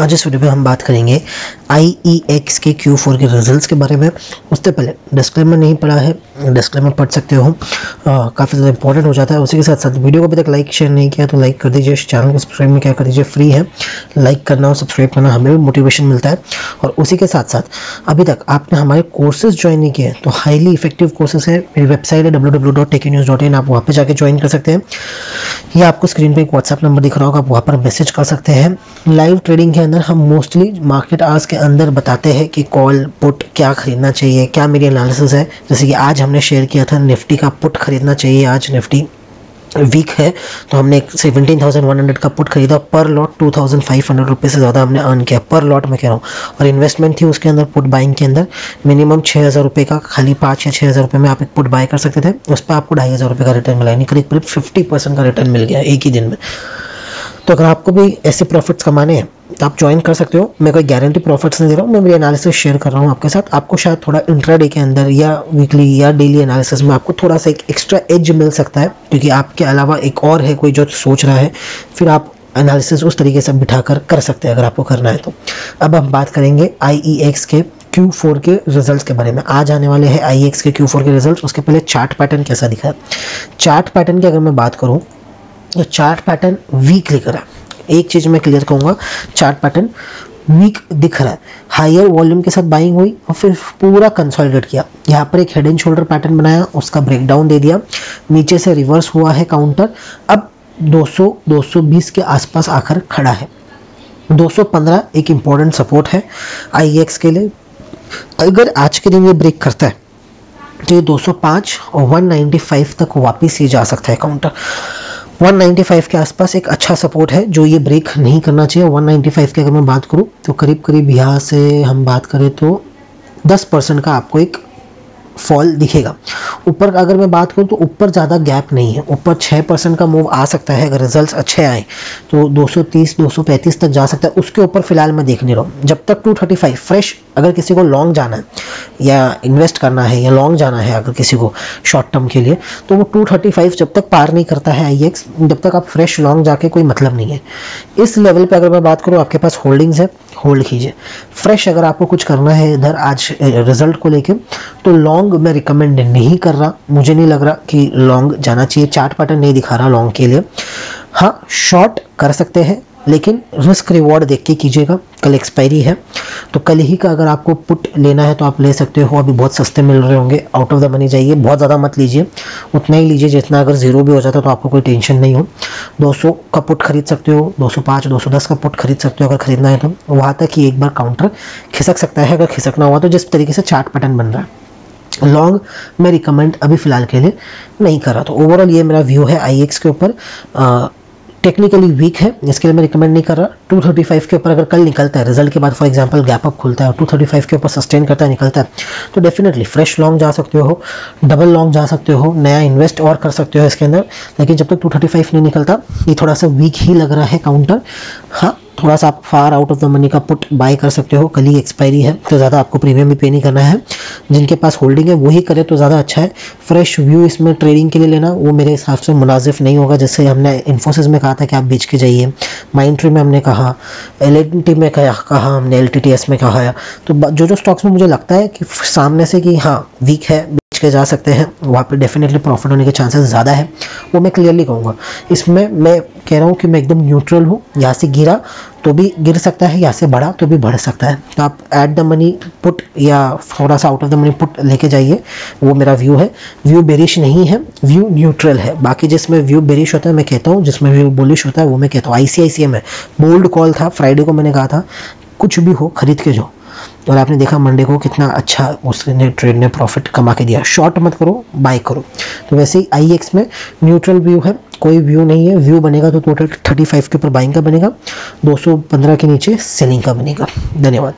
आज इस वीडियो में हम बात करेंगे आई ई एक्स के क्यू फोर के रिजल्ट्स के बारे में। उससे पहले डिस्क्लेमर नहीं पढ़ा है डिस्क्लेमर पढ़ सकते हो। काफ़ी ज़्यादा इंपॉर्टेंट हो जाता है। उसी के साथ साथ वीडियो को अभी तक लाइक शेयर नहीं किया तो लाइक कर दीजिए। चैनल को सब्सक्राइब में क्या कर दीजिए? फ्री है। लाइक करना और सब्सक्राइब करना हमें भी मोटिवेशन मिलता है। और उसी के साथ साथ अभी तक आपने हमारे कोर्सेज ज्वाइन नहीं किए तो हाईली इफ़ेक्टिव कोर्सेज है। मेरी वेबसाइट है डब्ल्यू आप वहाँ पर जाकर ज्वाइन कर सकते हैं। या आपको स्क्रीन पर एक व्हाट्सअप नंबर दिख रहा होगा, आप वहाँ पर मैसेज कर सकते हैं। लाइव ट्रेडिंग के अंदर हम मोस्टली मार्केट आवर्स के अंदर बताते हैं कि कॉल पुट क्या खरीदना चाहिए, क्या मेरी एनालिसिस है। जैसे कि आज हमने शेयर किया था निफ्टी का पुट खरीदना चाहिए, आज निफ्टी वीक है तो हमने सेवनटीन थाउज़ेंड वन हंड्रेड का पुट खरीदा पर lot two thousand five hundred रुपये से ज़्यादा हमने अर्न किया पर लॉट में कह रहा हूँ। और इन्वेस्टमेंट थी उसके अंदर पुट बाइंग के अंदर मिनिमम छः हज़ार रुपये का, खाली पाँच या छः हज़ार रुपये में आप एक पुट बाय कर सकते थे, उस पर आपको ढाई हज़ार रुपये का रिटर्न मिला, यानी करीब करीब फिफ्टी परसेंट का रिटर्न मिल गया एक ही दिन में। तो अगर आपको भी ऐसे प्रॉफिट्स कमाने हैं तो आप ज्वाइन कर सकते हो। मैं कोई गारंटी प्रॉफिट्स नहीं दे रहा हूँ। मैं मेरी एनालिसिस शेयर कर रहा हूँ आपके साथ। आपको शायद थोड़ा इंट्राडे के अंदर या वीकली या डेली एनालिसिस में आपको थोड़ा सा एक एक्स्ट्रा एज मिल सकता है, क्योंकि आपके अलावा एक और है कोई जो सोच रहा है। फिर आप एनालिसिस उस तरीके से बिठा कर कर सकते हैं अगर आपको करना है तो। अब हम बात करेंगे आई e के Q4 के रिजल्ट्स के बारे में। आज आने वाले हैं आई e के Q4 के रिजल्ट्स उसके पहले चार्ट पैटर्न कैसा दिखा? है चार्ट पैटर्न की अगर मैं बात करूँ तो चार्ट पैटर्न वीक लेकर है एक चीज़ मैं क्लियर कहूँगा चार्ट पैटर्न वीक दिख रहा है। हायर वॉल्यूम के साथ बाइंग हुई और फिर पूरा कंसोलिडेट किया। यहाँ पर एक हेड एंड शोल्डर पैटर्न बनाया, उसका ब्रेकडाउन दे दिया। नीचे से रिवर्स हुआ है काउंटर अब 200 220 के आसपास आकर खड़ा है। 215 एक इंपॉर्टेंट सपोर्ट है आई के लिए। अगर आज के दिन ये ब्रेक करता है तो ये 205 और 195 तक वापस ये जा सकता है काउंटर 195 के आसपास एक अच्छा सपोर्ट है, जो ये ब्रेक नहीं करना चाहिए। 195 की अगर मैं बात करूँ तो करीब करीब यहाँ से हम बात करें तो 10 परसेंट का आपको एक फॉल दिखेगा। ऊपर अगर मैं बात करूँ तो ऊपर ज़्यादा गैप नहीं है। ऊपर छः परसेंट का मूव आ सकता है अगर रिजल्ट्स अच्छे आए तो 230 235 तक जा सकता है। उसके ऊपर फ़िलहाल मैं देख नहीं रहा हूँ। जब तक 235 फ्रेश अगर किसी को लॉन्ग जाना है या इन्वेस्ट करना है या लॉन्ग जाना है अगर किसी को शॉर्ट टर्म के लिए तो वो 235 जब तक पार नहीं करता है आईएक्स जब तक आप फ्रेश लॉन्ग जाके कोई मतलब नहीं है। इस लेवल पर अगर मैं बात करूँ, आपके पास होल्डिंग्स है। होल्ड कीजिए। फ्रेश अगर आपको कुछ करना है इधर आज रिज़ल्ट को लेके तो लॉन्ग मैं रिकमेंड नहीं कर रहा। मुझे नहीं लग रहा कि लॉन्ग जाना चाहिए। चार्ट पैटर्न नहीं दिखा रहा लॉन्ग के लिए। हाँ शॉर्ट कर सकते हैं, लेकिन रिस्क रिवॉर्ड देख के कीजिएगा, कल एक्सपायरी है तो कल ही का अगर आपको पुट लेना है तो आप ले सकते हो, अभी बहुत सस्ते मिल रहे होंगे आउट ऑफ़ द मनी जाइए, बहुत ज़्यादा मत लीजिए, उतना ही लीजिए जितना अगर ज़ीरो भी हो जाता तो आपको कोई टेंशन नहीं हो 200 का पुट खरीद सकते हो 205 210 का पुट खरीद सकते हो अगर खरीदना है तो वहाँ तक ही एक बार काउंटर खिसक सकता है, अगर खिसकना हुआ तो जिस तरीके से चार्ट पैटर्न बन रहा है। लॉन्ग मैं रिकमेंड अभी फ़िलहाल के लिए नहीं कर रहा तो ओवरऑल ये मेरा व्यू है आईएक्स के ऊपर टेक्निकली वीक है, इसके लिए मैं रिकमेंड नहीं कर रहा। 235 के ऊपर अगर कल निकलता है रिज़ल्ट के बाद फॉर एग्जांपल गैप अप खुलता है और 235 के ऊपर सस्टेन करता है, निकलता है तो डेफिनेटली फ्रेश लॉन्ग जा सकते हो डबल लॉन्ग जा सकते हो, नया इन्वेस्ट और कर सकते हो इसके अंदर। लेकिन जब तक तो टू नहीं निकलता, ये थोड़ा सा वीक ही लग रहा है काउंटर हाँ थोड़ा सा आप far out of the money का पुट बाय कर सकते हो। कल ही एक्सपायरी है तो ज़्यादा आपको प्रीमियम भी पे नहीं करना है। जिनके पास होल्डिंग है, वही करे तो ज़्यादा अच्छा है। फ्रेश व्यू इसमें ट्रेडिंग के लिए लेना, वो मेरे हिसाब से मुनाजिफ नहीं होगा। जैसे हमने इन्फोसिस में कहा था कि आप बेच के जाइए। माइंड ट्री में हमने कहा एल में कहा हमने एल में कहा तो जो जो स्टॉक्स में मुझे लगता है कि सामने से कि हाँ वीक है बेच के जा सकते हैं। वहाँ पे डेफिनेटली प्रॉफिट होने के चांसेस ज़्यादा है। वो मैं क्लियरली कहूँगा। इसमें मैं कह रहा हूँ कि मैं एकदम न्यूट्रल हूँ। यहाँ से गिरा तो भी गिर सकता है, यहाँ से बढ़ा तो भी बढ़ सकता है। तो आप एट द मनी पुट या थोड़ा सा out of the money put लेके जाइए। वो मेरा व्यू है। व्यू बेरिश नहीं है। व्यू न्यूट्रल है। बाकी जिसमें व्यू बेरिश होता है, मैं कहता हूँ। जिसमें व्यू बुलिश होता है, वो मैं कहता हूँ। आई में बोल्ड कॉल था। फ्राइडे को मैंने कहा था कुछ भी हो, खरीद के जाओ। और आपने देखा मंडे को कितना अच्छा उसने ट्रेड ने प्रॉफिट कमा के दिया। शॉर्ट मत करो बाय करो। तो वैसे ही आईएक्स में न्यूट्रल व्यू है, कोई व्यू नहीं है। व्यू बनेगा तो टोटल 35 के ऊपर बाइंग का बनेगा 215 के नीचे सेलिंग का बनेगा। धन्यवाद।